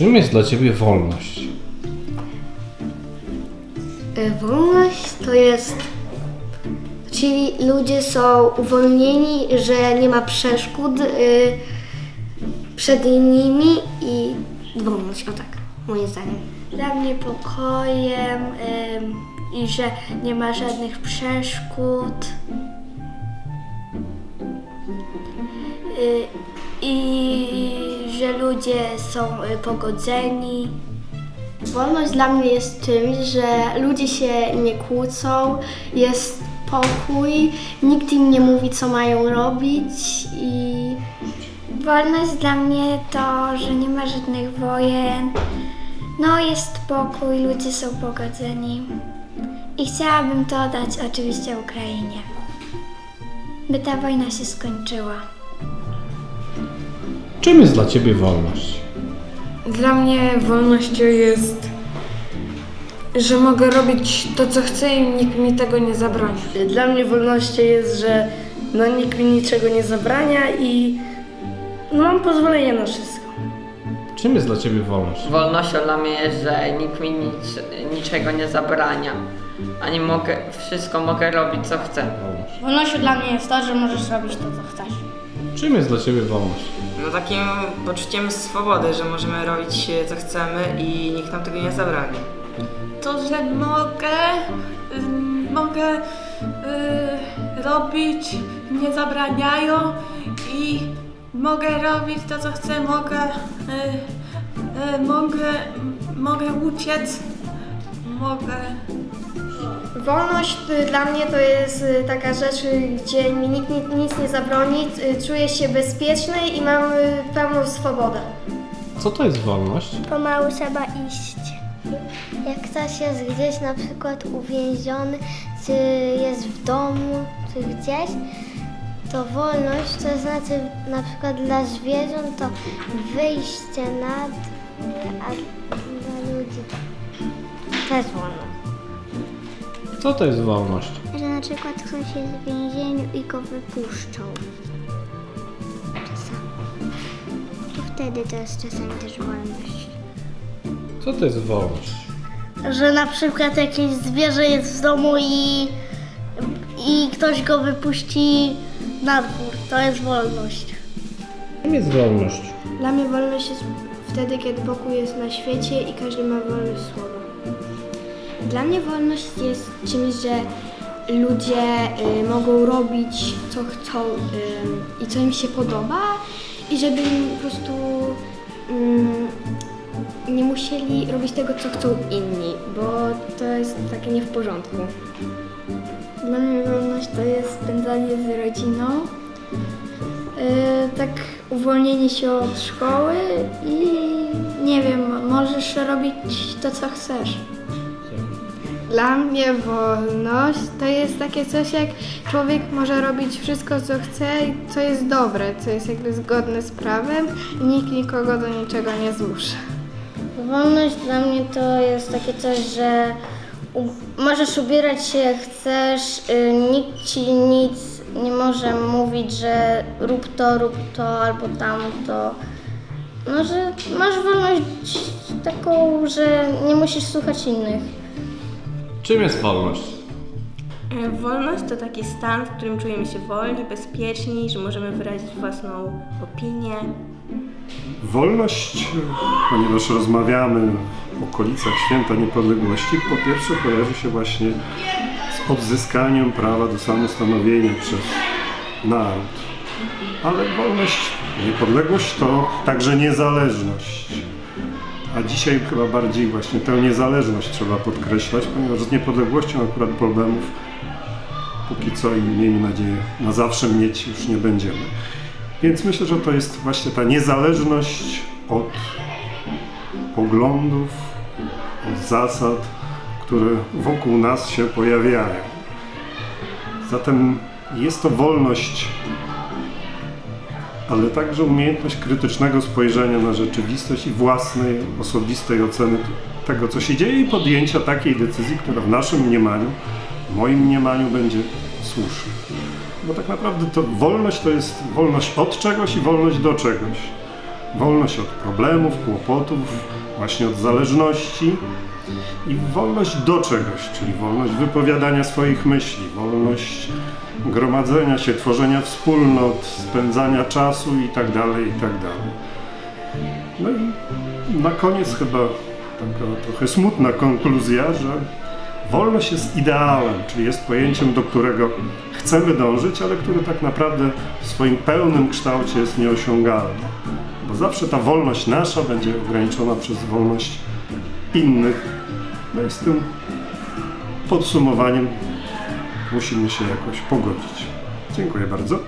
Czym jest dla Ciebie wolność? E, Wolność to jest. Czyli ludzie są uwolnieni, że nie ma przeszkód y, przed innymi i wolność, o tak, moim zdaniem. Dla mnie pokojem i że nie ma żadnych przeszkód. Y, I że ludzie są y, pogodzeni. Wolność dla mnie jest czymś, że ludzie się nie kłócą, jest pokój, nikt im nie mówi, co mają robić i Wolność dla mnie to, że nie ma żadnych wojen. No, jest pokój, ludzie są pogodzeni. I chciałabym to dać oczywiście Ukrainie. By ta wojna się skończyła. Czym jest dla Ciebie wolność? Dla mnie wolnością jest, że mogę robić to, co chcę i nikt mi tego nie zabroni. Dla mnie wolnością jest, że no, nikt mi niczego nie zabrania i no, mam pozwolenie na wszystko. Czym jest dla Ciebie wolność? Wolnością dla mnie jest, że nikt mi nic, niczego nie zabrania. Ani mogę, wszystko mogę robić co chcę. Wolność. Wolnością dla mnie jest to, że możesz robić to, co chcesz. Czym jest dla Ciebie wolność? No takim poczuciem swobody, że możemy robić e, co chcemy i nikt nam tego nie zabrani. to, że mogę, ym, mogę y, robić, nie zabraniają i mogę robić to, co chcę, mogę, y, y, mogę, mogę uciec, mogę Wolność y, dla mnie to jest y, taka rzecz, y, gdzie mi nikt ni- nic nie zabroni, czuję się bezpieczny i mam pełną swobodę. Co to jest wolność? Pomału trzeba iść. Jak ktoś jest gdzieś na przykład uwięziony, czy jest w domu, czy gdzieś, to wolność to znaczy na przykład dla zwierząt to wyjście nad, a dla ludzi to też wolność. Co to jest wolność? Że na przykład ktoś jest w więzieniu i go wypuszczą. Czasami. To wtedy to jest czasami też wolność. Co to jest wolność? Że na przykład jakieś zwierzę jest w domu i, i ktoś go wypuści na dwór, to jest wolność. Czym jest wolność? Dla mnie wolność jest wtedy, kiedy pokój jest na świecie i każdy ma wolność słowa. Dla mnie wolność jest czymś, że ludzie y, mogą robić co chcą y, i co im się podoba i żeby im po prostu ym, nie musieli robić tego, co chcą inni, bo to jest takie nie w porządku. Dla mnie wolność to jest spędzanie z rodziną, yy, tak uwolnienie się od szkoły i nie wiem, możesz robić to, co chcesz. Dla mnie wolność to jest takie coś, jak człowiek może robić wszystko, co chce i co jest dobre, co jest jakby zgodne z prawem i nikt nikogo do niczego nie zmusza. Wolność dla mnie to jest takie coś, że możesz ubierać się jak chcesz, y, nikt ci nic nie może mówić, że rób to, rób to albo tamto. No, że masz wolność taką, że nie musisz słuchać innych. Czym jest wolność? E, Wolność to taki stan, w którym czujemy się wolni, bezpieczni, że możemy wyrazić własną opinię. Wolność, ponieważ rozmawiamy w okolicach święta niepodległości, po pierwsze kojarzy się właśnie z odzyskaniem prawa do samostanowienia przez naród. Ale wolność, niepodległość to także niezależność. A dzisiaj chyba bardziej właśnie tę niezależność trzeba podkreślać, ponieważ z niepodległością akurat problemów póki co i miejmy nadzieję na zawsze mieć już nie będziemy. Więc myślę, że to jest właśnie ta niezależność od poglądów, od zasad, które wokół nas się pojawiają. Zatem jest to wolność, ale także umiejętność krytycznego spojrzenia na rzeczywistość i własnej, osobistej oceny tego, co się dzieje i podjęcia takiej decyzji, która w naszym mniemaniu, w moim mniemaniu będzie słuszna. Bo tak naprawdę to wolność to jest wolność od czegoś i wolność do czegoś. Wolność od problemów, kłopotów, właśnie od zależności i wolność do czegoś, czyli wolność wypowiadania swoich myśli, wolność gromadzenia się, tworzenia wspólnot, spędzania czasu itd., itd. No i na koniec chyba taka trochę smutna konkluzja, że wolność jest ideałem, czyli jest pojęciem, do którego chcemy dążyć, ale które tak naprawdę w swoim pełnym kształcie jest nieosiągalne. Bo zawsze ta wolność nasza będzie ograniczona przez wolność innych. No i z tym podsumowaniem musimy się jakoś pogodzić. Dziękuję bardzo.